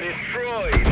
Destroyed.